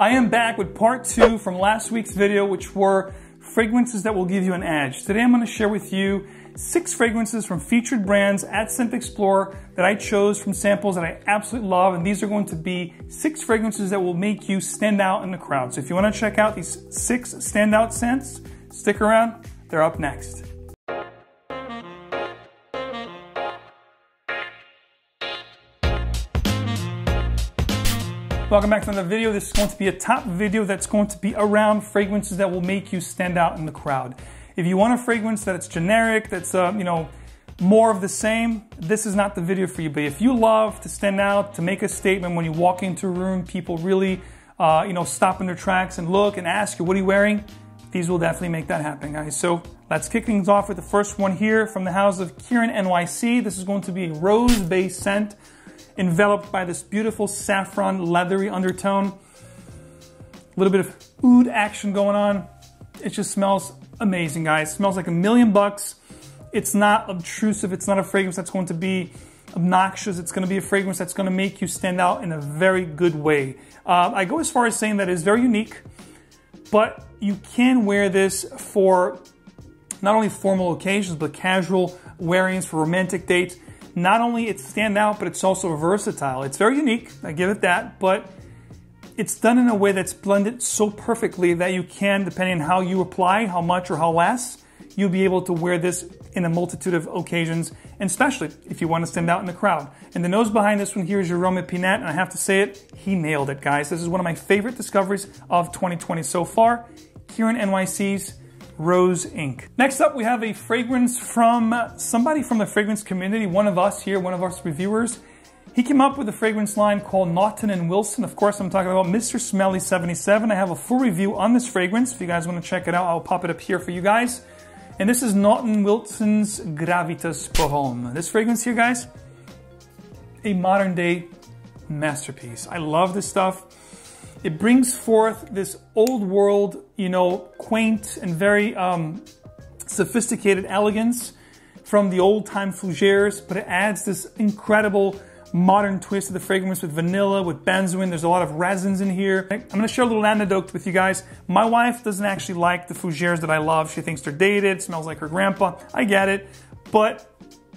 I am back with part two from last week's video, which were fragrances that will give you an edge. Today I'm going to share with you six fragrances from featured brands at ScentXplore that I chose from samples that I absolutely love. And these are going to be six fragrances that will make you stand out in the crowd. So if you want to check out these six standout scents, stick around. They're up next. Welcome back to another video. This is going to be a top video that's going to be around fragrances that will make you stand out in the crowd. If you want a fragrance that's generic, that's, uh, you know, more of the same, this is not the video for you. But if you love to stand out, to make a statement when you walk into a room, people really, uh, you know, stop in their tracks and look and ask you, what are you wearing? These will definitely make that happen, guys. So let's kick things off with the first one here from the house of Kierin NYC. This is going to be a rose-based scent enveloped by this beautiful saffron leathery undertone. A little bit of oud action going on. It just smells amazing, guys. It smells like a million bucks. It's not obtrusive. It's not a fragrance that's going to be obnoxious. It's going to be a fragrance that's going to make you stand out in a very good way. Uh, I go as far as saying that it's very unique, but you can wear this for not only formal occasions, but casual wearings for romantic dates not only it's stand out, but it's also versatile. It's very unique, I give it that, but it's done in a way that's blended so perfectly that you can, depending on how you apply, how much or how less, you'll be able to wear this in a multitude of occasions, and especially if you want to stand out in the crowd. And the nose behind this one here is Jerome Epinette, and I have to say it, he nailed it, guys. This is one of my favorite discoveries of 2020 so far. Kierin NYC's Rose Ink. Next up, we have a fragrance from somebody from the fragrance community, one of us here, one of our reviewers. He came up with a fragrance line called Naughton and Wilson. Of course, I'm talking about Mr. Smelly 77. I have a full review on this fragrance. If you guys want to check it out, I'll pop it up here for you guys. And this is Naughton Wilson's Gravitas Pour This fragrance here, guys, a modern day masterpiece. I love this stuff. It brings forth this old world, you know, quaint and very um, sophisticated elegance from the old time fougères, but it adds this incredible modern twist to the fragrance with vanilla, with benzoin. There's a lot of resins in here. I'm gonna share a little anecdote with you guys. My wife doesn't actually like the fougères that I love. She thinks they're dated, smells like her grandpa. I get it. But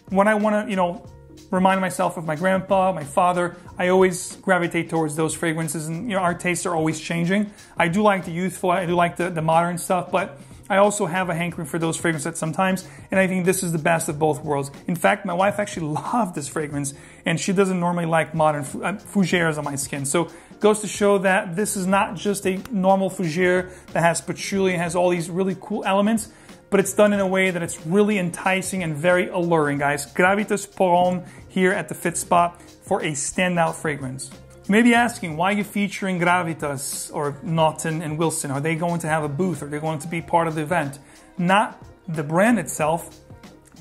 when I wanna, you know, remind myself of my grandpa, my father. I always gravitate towards those fragrances, and you know, our tastes are always changing. I do like the youthful, I do like the, the modern stuff, but I also have a hankering for those fragrances sometimes, and I think this is the best of both worlds. In fact, my wife actually loved this fragrance, and she doesn't normally like modern uh, fougères on my skin. So goes to show that this is not just a normal fougere that has patchouli and has all these really cool elements but it's done in a way that it's really enticing and very alluring, guys. Gravitas Pour Homme here at the Fit Spot for a standout fragrance. You may be asking, why are you featuring Gravitas or Naughton and Wilson? Are they going to have a booth? Are they going to be part of the event? Not the brand itself,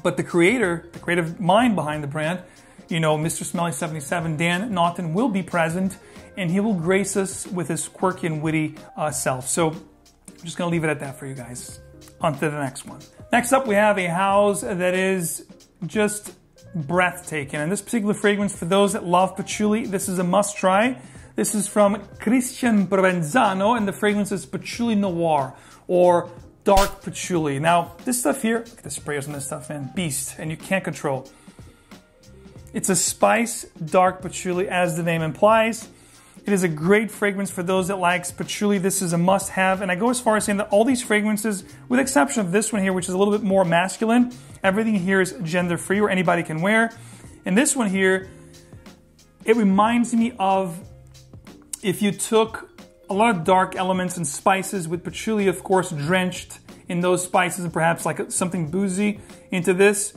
but the creator, the creative mind behind the brand, you know, Mr. Smelly 77, Dan Naughton, will be present and he will grace us with his quirky and witty uh, self. So I'm just going to leave it at that for you guys on to the next one. Next up, we have a house that is just breathtaking. And this particular fragrance, for those that love patchouli, this is a must try. This is from Christian Provenzano, and the fragrance is Patchouli Noir, or dark patchouli. Now, this stuff here, look at the sprayers on this stuff, man, beast, and you can't control. It's a spice dark patchouli, as the name implies. It is a great fragrance for those that likes patchouli. This is a must have. And I go as far as saying that all these fragrances, with exception of this one here, which is a little bit more masculine, everything here is gender free or anybody can wear. And this one here, it reminds me of if you took a lot of dark elements and spices with patchouli, of course, drenched in those spices and perhaps like something boozy into this.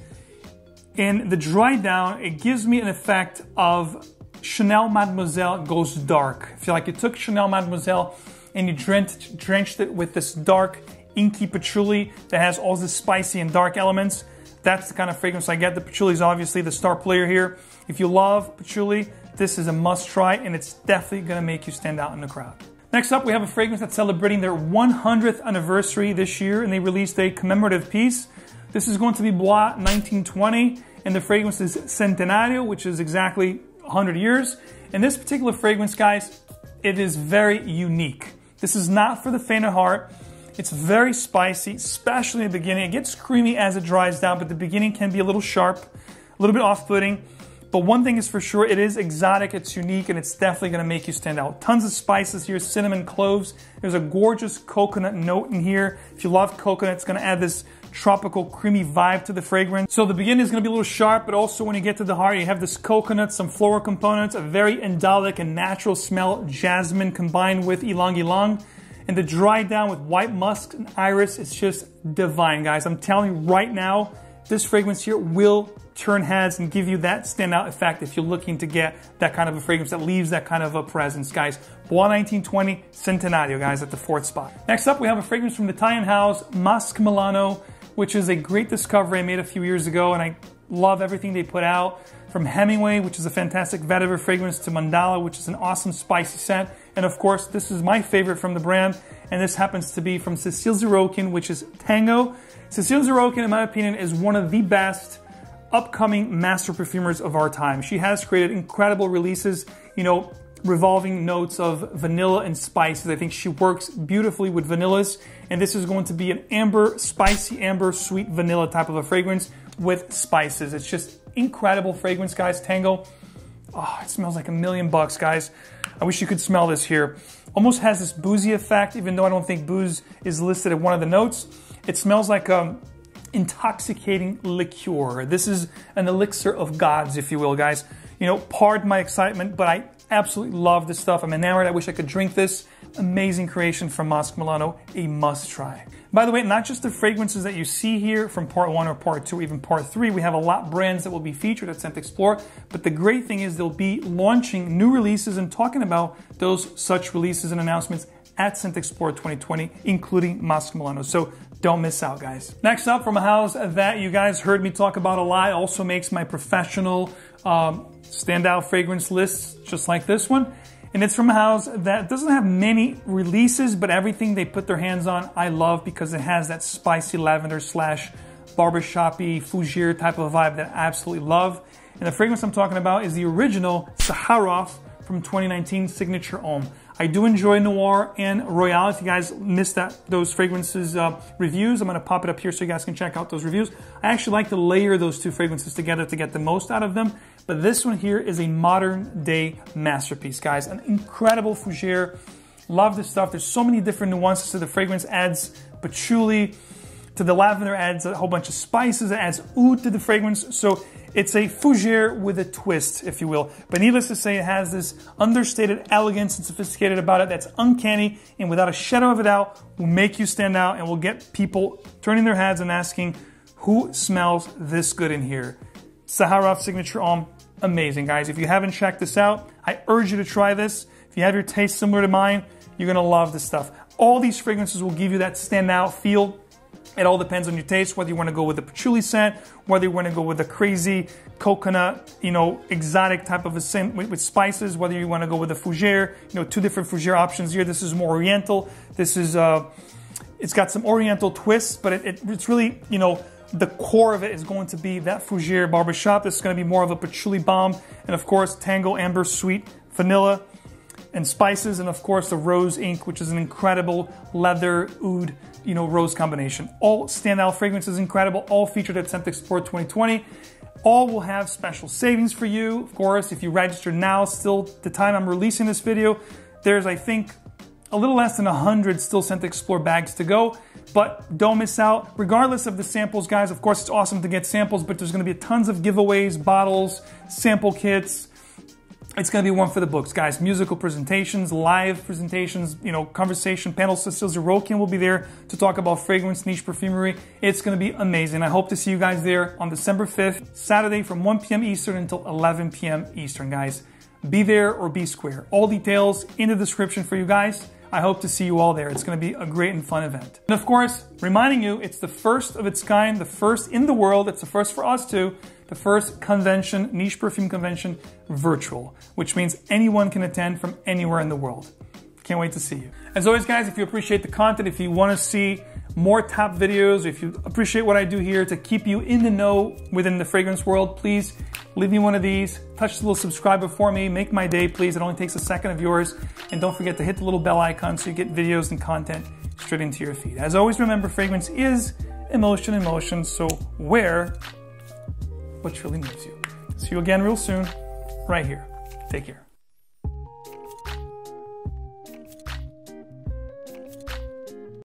And the dry down, it gives me an effect of Chanel Mademoiselle goes dark. I feel like you took Chanel Mademoiselle and you drenched, it with this dark, inky patchouli that has all this spicy and dark elements. That's the kind of fragrance I get. The patchouli is obviously the star player here. If you love patchouli, this is a must try and it's definitely gonna make you stand out in the crowd. Next up, we have a fragrance that's celebrating their 100th anniversary this year and they released a commemorative piece. This is going to be Bois 1920 and the fragrance is Centenario, which is exactly 100 years. And this particular fragrance, guys, it is very unique. This is not for the faint of heart. It's very spicy, especially in the beginning. It gets creamy as it dries down, but the beginning can be a little sharp, a little bit off-putting. But one thing is for sure, it is exotic, it's unique, and it's definitely gonna make you stand out. Tons of spices here, cinnamon, cloves. There's a gorgeous coconut note in here. If you love coconut, it's gonna add this tropical, creamy vibe to the fragrance. So the beginning is gonna be a little sharp, but also when you get to the heart, you have this coconut, some floral components, a very indolic and natural smell, jasmine combined with ylang ylang. And the dry down with white musk and iris, it's just divine, guys. I'm telling you right now, this fragrance here will turn heads and give you that standout effect if you're looking to get that kind of a fragrance that leaves that kind of a presence, guys. Bois 1920 Centenario, guys, at the fourth spot. Next up, we have a fragrance from the Italian house, Masque Milano, which is a great discovery I made a few years ago, and I love everything they put out. From Hemingway, which is a fantastic vetiver fragrance, to Mandala, which is an awesome spicy scent. And of course, this is my favorite from the brand, and this happens to be from Cecile Zarokian, which is Tango. Cecile Zarokian, in my opinion, is one of the best upcoming master perfumers of our time. She has created incredible releases, you know, revolving notes of vanilla and spices. I think she works beautifully with vanillas, and this is going to be an amber, spicy amber, sweet vanilla type of a fragrance with spices. It's just incredible fragrance, guys. Tango. Oh, it smells like a million bucks, guys. I wish you could smell this here. Almost has this boozy effect, even though I don't think booze is listed at one of the notes. It smells like um, intoxicating liqueur. This is an elixir of gods, if you will, guys. You know, pardon my excitement, but I absolutely love this stuff. I'm enamored. I wish I could drink this. Amazing creation from Masque Milano, a must try. By the way, not just the fragrances that you see here from part one or part two, even part three, we have a lot brands that will be featured at ScentXplore. But the great thing is they'll be launching new releases and talking about those such releases and announcements at ScentXplore 2020, including Masque Milano. So don't miss out, guys. Next up from a house that you guys heard me talk about a lot, also makes my professional um, standout fragrance lists, just like this one. And it's from a house that doesn't have many releases, but everything they put their hands on, I love because it has that spicy lavender slash barbershoppy fougere type of vibe that I absolutely love. And the fragrance I'm talking about is the original Zaharoff from 2019 Signature Homme. I do enjoy Noir and Royale. If you guys missed that those fragrances uh, reviews, I'm going to pop it up here so you guys can check out those reviews. I actually like to layer those two fragrances together to get the most out of them. But this one here is a modern day masterpiece, guys. An incredible fougere. Love this stuff. There's so many different nuances to the fragrance. Adds patchouli to the lavender, adds a whole bunch of spices, it adds oud to the fragrance. So it's a fougere with a twist, if you will. But needless to say, it has this understated elegance and sophisticated about it that's uncanny and without a shadow of a doubt will make you stand out and will get people turning their heads and asking, who smells this good in here? Zaharoff Signature Homme, amazing, guys. If you haven't checked this out, I urge you to try this. If you have your taste similar to mine, you're gonna love this stuff. All these fragrances will give you that standout feel it all depends on your taste, whether you want to go with the patchouli scent, whether you want to go with the crazy coconut, you know, exotic type of a scent with, with, spices, whether you want to go with the fougere, you know, two different fougere options here. This is more oriental. This is, uh, it's got some oriental twists, but it, it, it's really, you know, the core of it is going to be that fougere barbershop. This is going to be more of a patchouli bomb. And of course, Tango Amber Sweet Vanilla and spices. And of course, the Rose Ink, which is an incredible leather oud you know, rose combination. All standout fragrances, incredible, all featured at ScentXplore 2020. All will have special savings for you. Of course, if you register now, still the time I'm releasing this video, there's, I think, a little less than 100 still ScentXplore bags to go. But don't miss out. Regardless of the samples, guys, of course, it's awesome to get samples, but there's going to be tons of giveaways, bottles, sample kits, it's going to be one for the books, guys. Musical presentations, live presentations, you know, conversation panels. Cecile Zarokian will be there to talk about fragrance, niche perfumery. It's going to be amazing. I hope to see you guys there on December 5th, Saturday from 1 p.m. Eastern until 11 p.m. Eastern, guys. Be there or be square. All details in the description for you guys. I hope to see you all there. It's going to be a great and fun event. And of course, reminding you, it's the first of its kind, the first in the world. It's the first for us too the first convention, niche perfume convention, virtual, which means anyone can attend from anywhere in the world. Can't wait to see you. As always, guys, if you appreciate the content, if you want to see more top videos, if you appreciate what I do here to keep you in the know within the fragrance world, please leave me one of these. Touch the little subscribe for me. Make my day, please. It only takes a second of yours. And don't forget to hit the little bell icon so you get videos and content straight into your feed. As always, remember fragrance is emotion in motion. So wear what truly moves you. See you again real soon, right here. Take care.